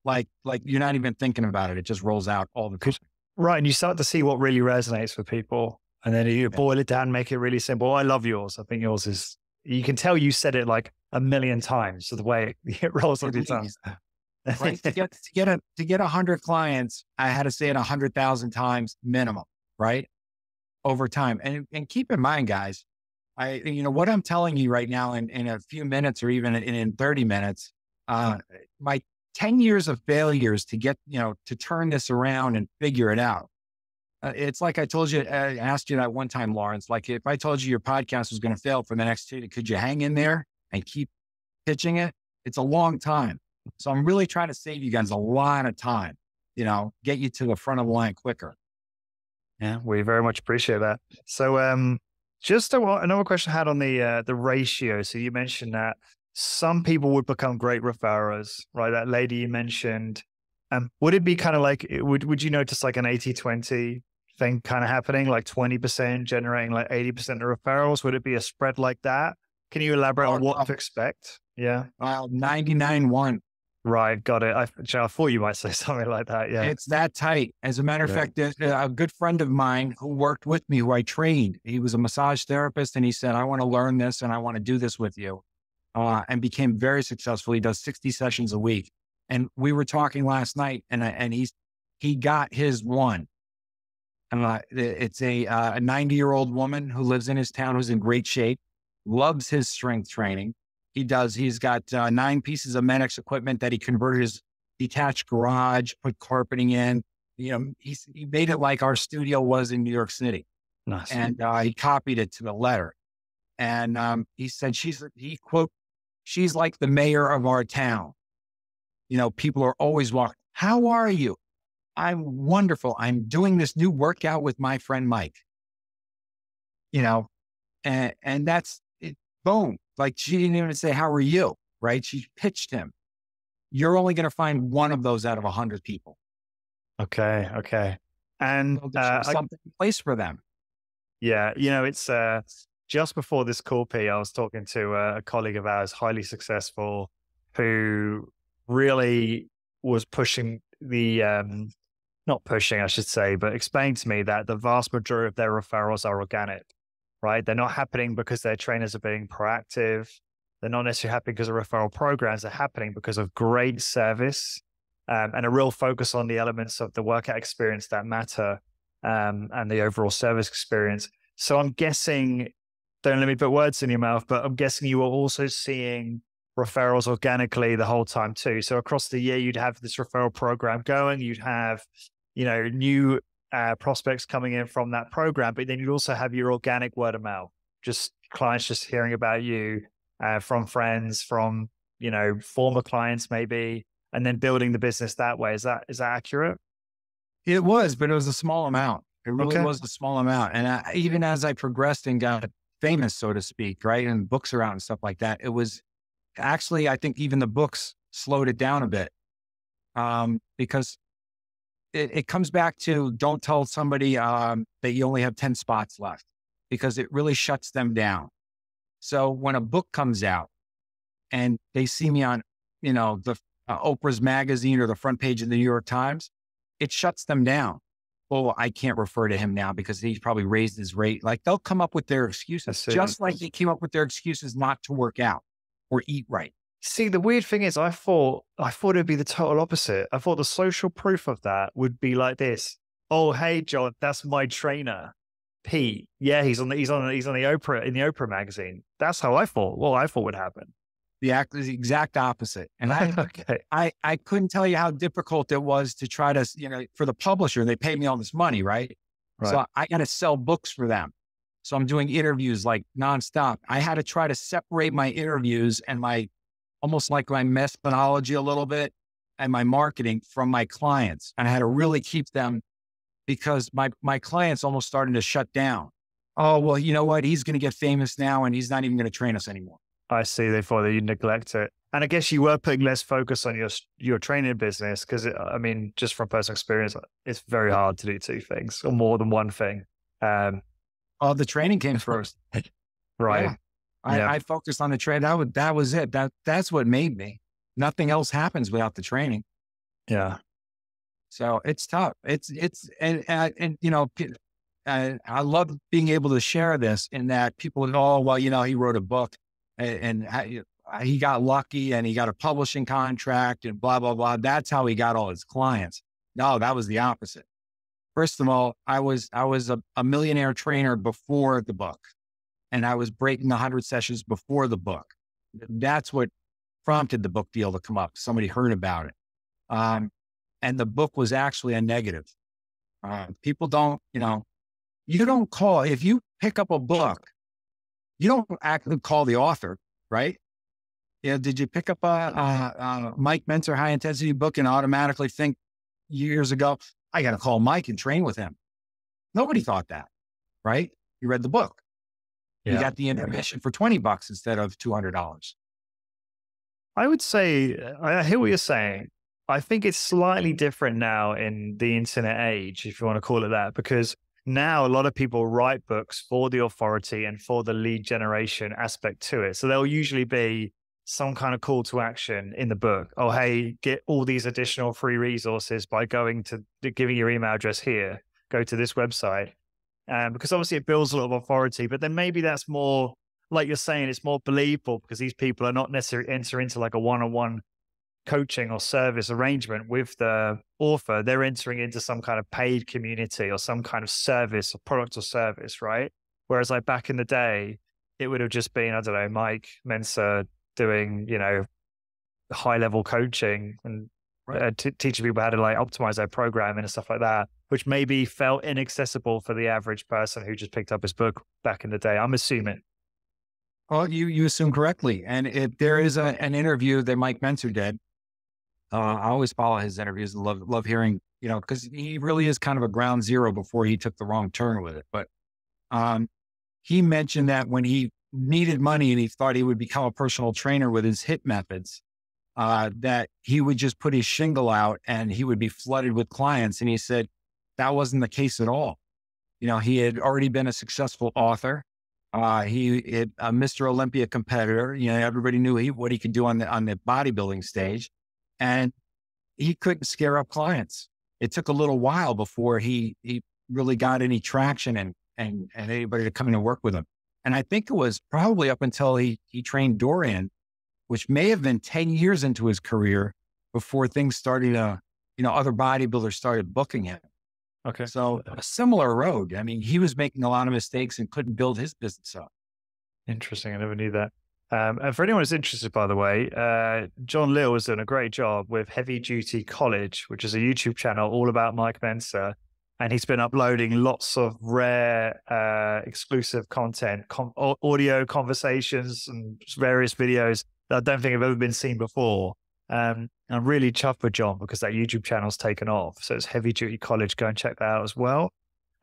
like, like you're not even thinking about it. It just rolls out all the time. Right. And you start to see what really resonates with people. And then you boil it down, make it really simple. I love yours. I think yours is, you can tell you said it like a million times. So the way it, it rolls off your tongue. Right. to get, to get a, to get a hundred clients, I had to say it a hundred thousand times minimum, right? Over time. And, and keep in mind, guys, I, you know, what I'm telling you right now in, in a few minutes or even in, in 30 minutes, uh, my 10 years of failures to get, you know, to turn this around and figure it out. Uh, it's like I told you, I asked you that one time, Lawrence, like if I told you your podcast was going to fail for the next two, could you hang in there and keep pitching it? It's a long time. So I'm really trying to save you guys a lot of time, you know, get you to the front of the line quicker. Yeah, we very much appreciate that. So, um, just a, another question I had on the uh, the ratio. So you mentioned that some people would become great referrers, right? That lady you mentioned. Um, would it be kind of like would would you notice like an 80-20 thing kind of happening, like twenty percent generating like eighty percent of referrals? Would it be a spread like that? Can you elaborate on Oh, what to expect? Yeah, Well, 99 1. right, got it. I, I thought you might say something like that. Yeah, It's that tight. As a matter of fact, a a good friend of mine who worked with me, who I trained, he was a massage therapist, and he said, I want to learn this and I want to do this with you. Uh, and became very successful. He does 60 sessions a week. And we were talking last night, and, and he's, he got his one. And uh, it's a, uh, a 90 year old woman who lives in his town who's in great shape, loves his strength training. He does, he's got uh, nine pieces of MedX equipment that he converted his detached garage, put carpeting in. You know, he's, he made it like our studio was in New York City, nice. and uh, he copied it to the letter. And um, he said, "She's he quote, she's like the mayor of our town. You know, people are always walking. How are you? I'm wonderful. I'm doing this new workout with my friend Mike. You know, and and that's it. Boom. Like she didn't even say, "How are you?" Right? She pitched him. you're only going to find one of those out of a hundred people. Okay. Okay. And uh, something in place for them. Yeah. You know, it's uh, just before this call, P, I was talking to a colleague of ours, highly successful, who really was pushing the, um, not pushing, I should say, but explained to me that the vast majority of their referrals are organic, right? They're not happening because their trainers are being proactive. They're not necessarily happening because of referral programs. They're happening because of great service um, and a real focus on the elements of the workout experience that matter um, and the overall service experience. So I'm guessing, don't let me put words in your mouth, but I'm guessing you were also seeing referrals organically the whole time too. So across the year, you'd have this referral program going. You'd have, you know, new uh, prospects coming in from that program, but then you'd also have your organic word of mouth, just clients just hearing about you uh, from friends, from you know former clients maybe, and then building the business that way. Is that is that accurate? It was, but it was a small amount. It really okay. was a small amount. And I, even as I progressed and got famous, so to speak, right, and books are out and stuff like that, it was actually I think even the books slowed it down a bit um, because it, it, comes back to don't tell somebody um, that you only have 10 spots left because it really shuts them down. So when a book comes out and they see me on, you know, the uh, Oprah's magazine or the front page of the New York Times, it shuts them down. Oh, I can't refer to him now because he's probably raised his rate. Like they'll come up with their excuses, just like they came up with their excuses not to work out or eat right. See, the weird thing is, I thought I thought it'd be the total opposite. I thought the social proof of that would be like this: Oh, hey, John, that's my trainer. Pete, yeah, he's on the he's on the, he's on the Oprah in the Oprah magazine. That's how I thought. Well, I thought would happen. The act is the exact opposite. And I, okay. I, I couldn't tell you how difficult it was to try to, you know, for the publisher, they pay me all this money, right? right. So I got to sell books for them. So I'm doing interviews like nonstop. I had to try to separate my interviews and my almost like my methodology a little bit and my marketing from my clients. And I had to really keep them because my my clients almost starting to shut down. Oh well, you know what? He's going to get famous now, and he's not even going to train us anymore. I see. Therefore, that you neglect it, and I guess you were putting less focus on your your training business because I mean, just from personal experience, it's very hard to do two things or more than one thing. Um, oh, the training came first, right? Yeah. I, yeah. I focused on the trade. That was that was it. That that's what made me. Nothing else happens without the training. Yeah. So it's tough. It's it's and and, and you know, I, I love being able to share this in that people know, oh, well, you know, he wrote a book and, and he got lucky and he got a publishing contract and blah blah blah. That's how he got all his clients. No, that was the opposite. First of all, I was I was a, a millionaire trainer before the book, and I was breaking hundred sessions before the book. That's what prompted the book deal to come up. Somebody heard about it. Um, and the book was actually a negative. Uh, people don't, you know, you don't call, if you pick up a book, you don't actually call the author, right? Yeah. Did you pick up a, a, a Mike Mentzer high intensity book and automatically think years ago, I got to call Mike and train with him? Nobody thought that, right? You read the book. Yeah. You got the intermission for 20 bucks instead of $200. I would say, I hear what you're saying. I think it's slightly different now in the internet age, if you want to call it that, because now a lot of people write books for the authority and for the lead generation aspect to it. So there'll usually be some kind of call to action in the book. Oh, hey, get all these additional free resources by going to giving your email address here. Go to this website. Um, because obviously it builds a lot of authority, but then maybe that's more like you're saying, it's more believable because these people are not necessarily enter into like a one on one coaching or service arrangement with the author, they're entering into some kind of paid community or some kind of service or product or service, right? Whereas like back in the day, it would have just been, I don't know, Mike Mentzer doing, you know, high level coaching and right. uh, t- teaching people how to like optimize their programming and stuff like that, which maybe felt inaccessible for the average person who just picked up his book back in the day. I'm assuming. Well, you you assume correctly, and if there is a, an interview that Mike Mentzer did uh, I always follow his interviews and love love hearing, you know, because he really is kind of a ground zero before he took the wrong turn with it. But um, he mentioned that when he needed money and he thought he would become a personal trainer with his HIT methods, uh, that he would just put his shingle out and he would be flooded with clients. And he said that wasn't the case at all. You know, he had already been a successful author. Uh, he a Mr. Olympia competitor. You know, everybody knew he, what he could do on the on the bodybuilding stage, and he couldn't scare up clients. It took a little while before he he really got any traction and and and anybody to come in and work with him. And I think it was probably up until he he trained Dorian, which may have been ten years into his career before things started. Uh, you know, other bodybuilders started booking him. Okay. So a similar road. I mean, he was making a lot of mistakes and couldn't build his business up. Interesting. I never knew that. Um, and for anyone who's interested, by the way, uh, John Lill has done a great job with Heavy Duty College, which is a YouTube channel all about Mike Mentzer. And he's been uploading lots of rare, uh, exclusive content, com- audio conversations, and various videos that I don't think have ever been seen before. Um, I'm really chuffed with John because that YouTube channel's taken off. So it's Heavy Duty College. Go and check that out as well.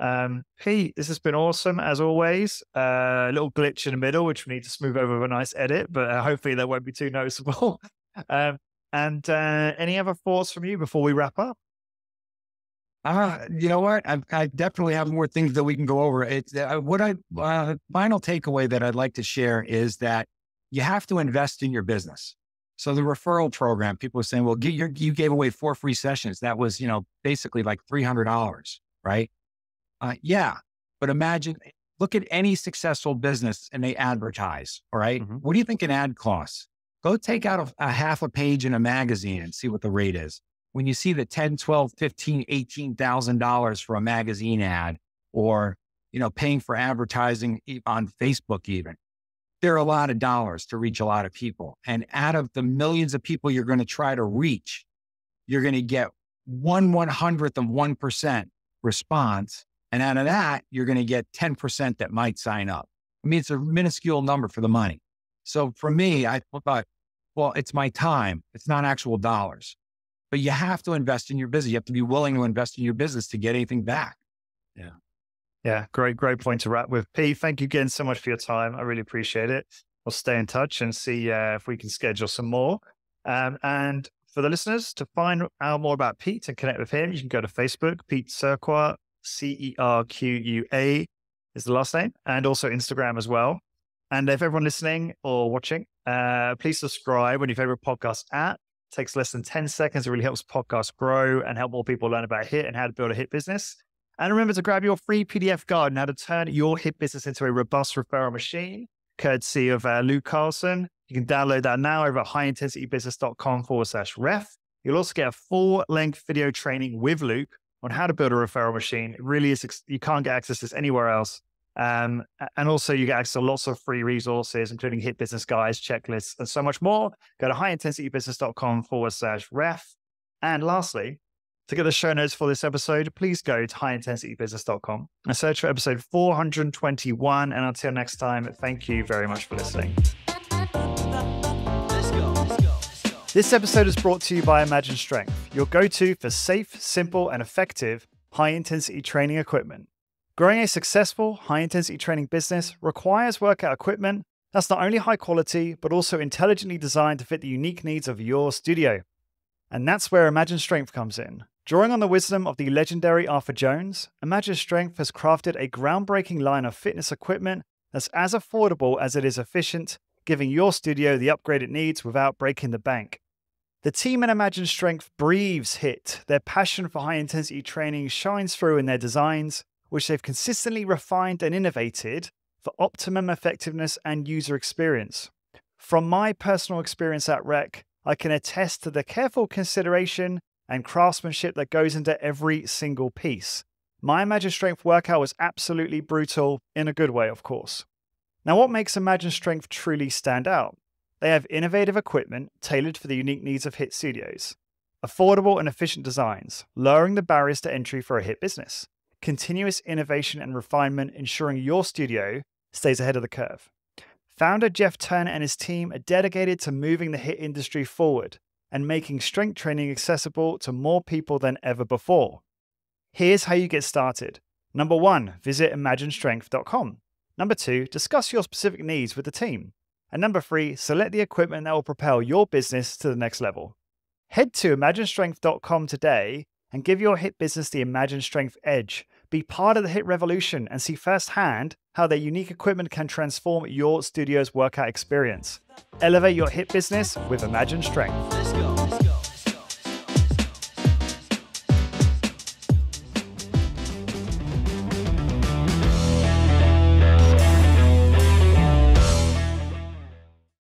Um, Pete, this has been awesome as always. Uh, a little glitch in the middle, which we need to smooth over with a nice edit, but uh, hopefully that won't be too noticeable. um, and uh, any other thoughts from you before we wrap up? Uh, you know what? I, I, definitely have more things that we can go over. It's uh, what I uh, final takeaway that I'd like to share is that you have to invest in your business. So the referral program, people are saying, well, you, you gave away four free sessions. That was, you know, basically like $300, right? Uh, yeah. But imagine, look at any successful business and they advertise, all right? mm-hmm. What do you think an ad costs? Go take out a, a half a page in a magazine and see what the rate is. When you see the 10, 12, 15, $18,000 for a magazine ad or, you know, paying for advertising on Facebook even, there are a lot of dollars to reach a lot of people. And out of the millions of people you're going to try to reach, you're going to get one one hundredth of 1% response. And out of that, you're going to get 10% that might sign up. I mean, it's a minuscule number for the money. So for me, I thought, well, it's my time. It's not actual dollars. But you have to invest in your business. You have to be willing to invest in your business to get anything back. Yeah. Yeah, great, great point to wrap with. P, thank you again so much for your time. I really appreciate it. We'll stay in touch and see uh, if we can schedule some more. Um, and for the listeners, to find out more about Pete and connect with him, you can go to Facebook, Pete Cerqua, C E R Q U A is the last name, and also Instagram as well. And if everyone listening or watching, uh, please subscribe on your favorite podcast app. It takes less than 10 seconds. It really helps podcasts grow and help more people learn about HIT and how to build a HIT business. And remember to grab your free PDF guide on how to turn your HIT business into a robust referral machine, courtesy of uh, Luke Carlson. You can download that now over at highintensitybusiness.com forward slash ref. You'll also get a full length video training with Luke on how to build a referral machine. It really is, you can't get access to this anywhere else. Um, and also, you get access to lots of free resources, including HIT business guides, checklists, and so much more. Go to highintensitybusiness.com forward slash ref. And lastly, to get the show notes for this episode, please go to highintensitybusiness.com and search for episode 421. And until next time, thank you very much for listening. This episode is brought to you by Imagine Strength, your go to for safe, simple, and effective high intensity training equipment. Growing a successful high intensity training business requires workout equipment that's not only high quality, but also intelligently designed to fit the unique needs of your studio. And that's where Imagine Strength comes in. Drawing on the wisdom of the legendary Arthur Jones, Imagine Strength has crafted a groundbreaking line of fitness equipment that's as affordable as it is efficient, giving your studio the upgrade it needs without breaking the bank. The team at Imagine Strength breathes HIT. Their passion for high intensity training shines through in their designs, which they've consistently refined and innovated for optimum effectiveness and user experience. From my personal experience at Rec, I can attest to the careful consideration and craftsmanship that goes into every single piece. My Imagine Strength workout was absolutely brutal, in a good way, of course. Now, what makes Imagine Strength truly stand out? They have innovative equipment tailored for the unique needs of HIT studios, affordable and efficient designs, lowering the barriers to entry for a HIT business, continuous innovation and refinement, ensuring your studio stays ahead of the curve. Founder Jeff Turner and his team are dedicated to moving the HIT industry forward and making strength training accessible to more people than ever before. Here's how you get started. Number one, visit imaginestrength.com. Number two, discuss your specific needs with the team. And number three, select the equipment that will propel your business to the next level. Head to imaginestrength.com today and give your HIT business the Imagine Strength edge. Be part of the HIT revolution and see firsthand how their unique equipment can transform your studio's workout experience. Elevate your HIT business with Imagine Strength. Let's go, let's go.